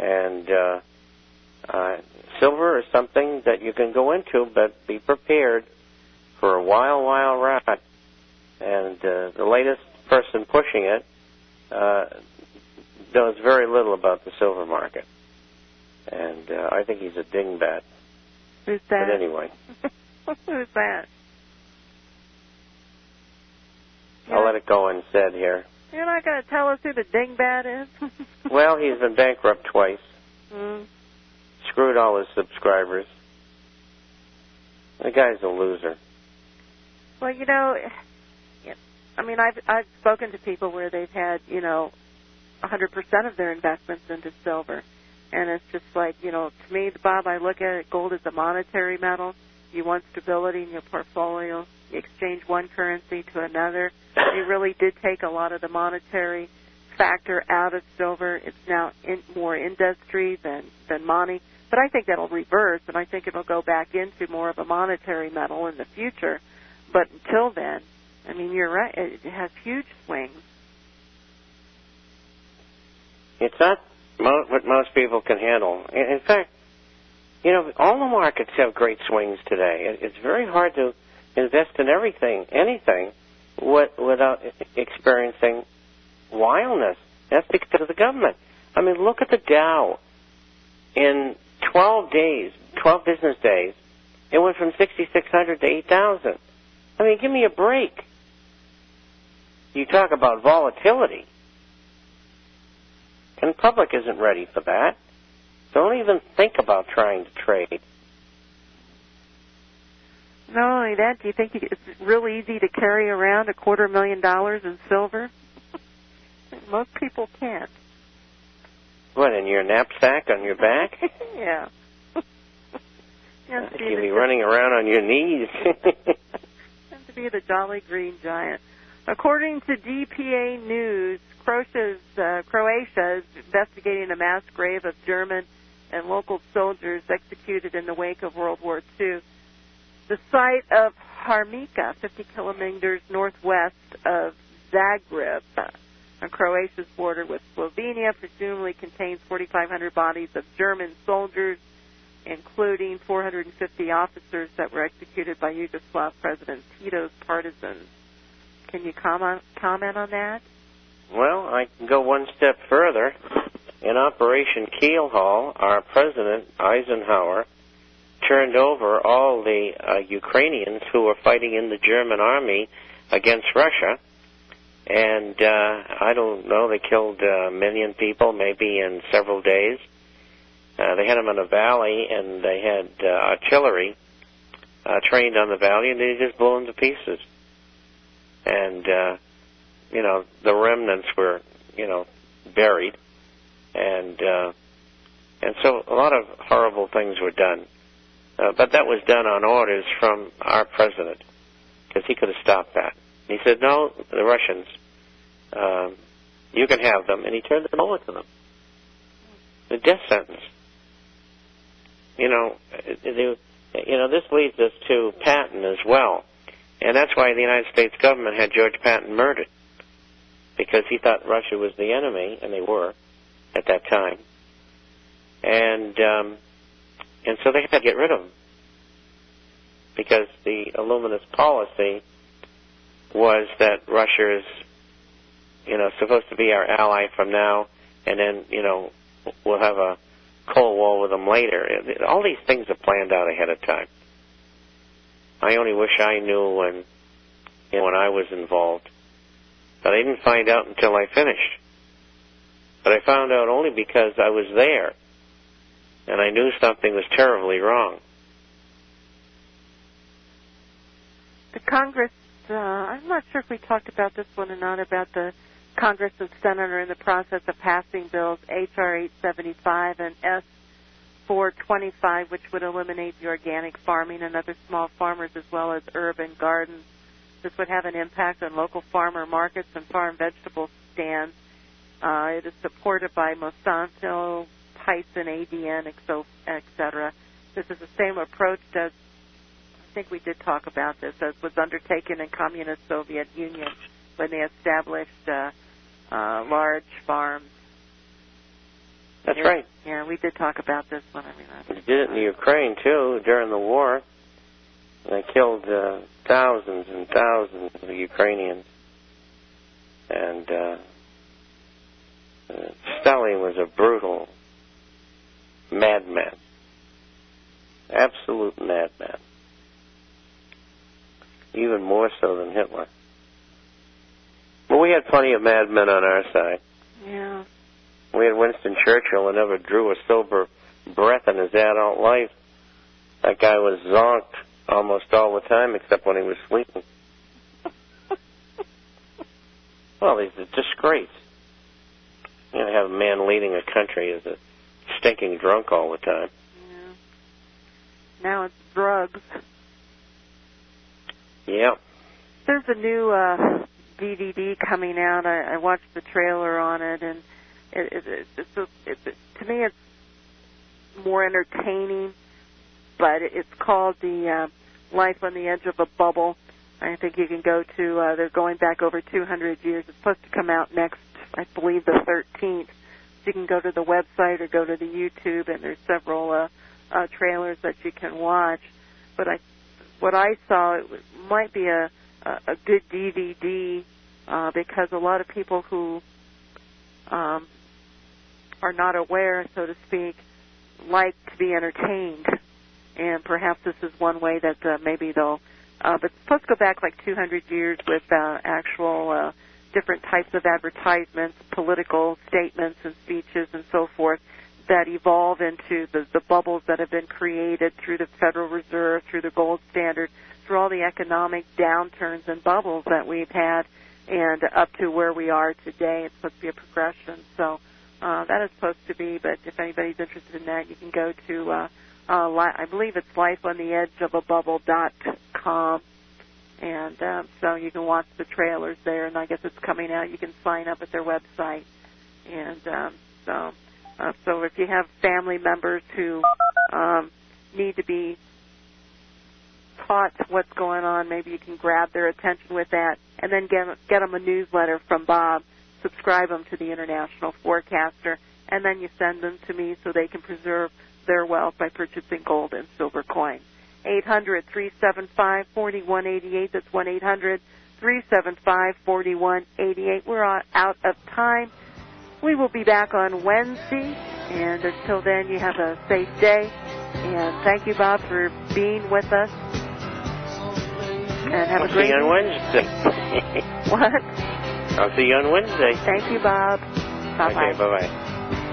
And uh, uh, silver is something that you can go into, but be prepared for a while, while ride. And uh, the latest person pushing it uh, knows very little about the silver market. And uh, I think he's a dingbat. Who's that? But anyway, Who's that? I'll let it go unsaid here. You're not going to tell us who the dingbat is? Well, he's been bankrupt twice, mm. screwed all his subscribers. The guy's a loser. Well, you know, I mean, I've I've spoken to people where they've had, you know, 100% of their investments into silver, and it's just like, you know, to me, Bob, I look at it, gold is a monetary metal. You want stability in your portfolio. You exchange one currency to another. They really did take a lot of the monetary factor out of silver. It's now in, more industry than than money. But I think that'll reverse, and I think it'll go back into more of a monetary metal in the future. But until then, I mean, you're right. It has huge swings. It's not mo- what most people can handle. In fact, you know, all the markets have great swings today. It's very hard to invest in everything, anything, wi- without experiencing wildness. That's because of the government. I mean, look at the Dow. In 12 days, 12 business days, it went from 6,600 to 8,000. I mean, give me a break. You talk about volatility. And the public isn't ready for that. Don't even think about trying to trade. Not only that, do you think it's real easy to carry around a quarter million dollars in silver? Most people can't. What, in your knapsack on your back? yeah. I you'd be running around on your knees. Tend to be the Jolly Green Giant. According to DPA News, Croatia's, uh, Croatia is investigating a mass grave of German and local soldiers executed in the wake of World War II. The site of Harmika, 50 kilometers northwest of Zagreb, on Croatia's border with Slovenia, presumably contains 4,500 bodies of German soldiers, including 450 officers that were executed by Yugoslav President Tito's partisans. Can you comment comment on that? well, I can go one step further. In Operation Keelhaul, our president, Eisenhower, turned over all the uh, Ukrainians who were fighting in the German army against Russia. And uh, I don't know, they killed a million people maybe in several days. Uh, they had them in a valley, and they had uh, artillery uh, trained on the valley, and they just blew them to pieces. And uh, you know, the remnants were, you know, buried, and uh, and so a lot of horrible things were done. Uh, but that was done on orders from our president, because he could have stopped that. He said, "No, the Russians, um, you can have them," and he turned them over to them. The death sentence. You know, it- you know, this leads us to Patton as well, and that's why the United States government had George Patton murdered, because he thought Russia was the enemy, and they were at that time, and um, and so they had to get rid of him because the Illuminist policy was that Russia is, you know, supposed to be our ally from now, and then you know we'll have a Cold War with them later. All these things are planned out ahead of time. I only wish I knew when, you know, when I was involved, but I didn't find out until I finished. But I found out only because I was there, and I knew something was terribly wrong. The Congress, uh, I'm not sure if we talked about this one or not, about the Congress and Senate are in the process of passing bills H.R. 875 and S. 425, which would eliminate the organic farming and other small farmers as well as urban gardens. This would have an impact on local farmer markets and farm vegetable stands. Uh, it is supported by Monsanto, Tyson, ADM, etc. This is the same approach as I think we did talk about this as was undertaken in communist Soviet Union when they established uh, uh, large farms. That's yeah. right. Yeah, we did talk about this one. I remember. They did it in Ukraine too during the war. They killed uh, thousands and thousands of Ukrainians. And uh, uh, Stalin was a brutal madman, absolute madman, even more so than Hitler. But we had plenty of madmen on our side. Yeah. We had Winston Churchill who never drew a sober breath in his adult life. That guy was zonked almost all the time except when he was sleeping. well, he's a disgrace. You know, have a man leading a country as a stinking drunk all the time. Yeah. Now it's drugs. Yeah. There's a new uh DVD coming out. I, I watched the trailer on it, and it, it, it, it's, a, it's to me it's more entertaining. But it's called the uh, Life on the Edge of a Bubble. I think you can go to. Uh, they're going back over 200 years. It's supposed to come out next, I believe, the 13th. So you can go to the website or go to the YouTube, and there's several uh, uh, trailers that you can watch. But I, what I saw, it might be a a, good DVD uh, because a lot of people who um, are not aware, so to speak, like to be entertained, and perhaps this is one way that uh, maybe they'll. Uh, but to go back like 200 years with uh, actual uh, different types of advertisements, political statements, and speeches, and so forth that evolve into the, the bubbles that have been created through the Federal Reserve, through the gold standard, through all the economic downturns and bubbles that we've had, and up to where we are today. It's supposed to be a progression. So uh, that is supposed to be. But if anybody's interested in that, you can go to uh, uh, li- I believe it's lifeontheedgeofabubble.com. And um, so you can watch the trailers there, and I guess it's coming out. You can sign up at their website, and um, so uh, so if you have family members who um, need to be taught what's going on, maybe you can grab their attention with that, and then get get them a newsletter from Bob. Subscribe them to the International Forecaster, and then you send them to me so they can preserve their wealth by purchasing gold and silver coin. 800 375 4188. That's 1 800 375 4188. We're out of time. We will be back on Wednesday, and until then, you have a safe day. And thank you, Bob, for being with us. And have I'll a great see you on Wednesday. What? I'll see you on Wednesday. Thank you, Bob. Bye bye. Okay, bye bye.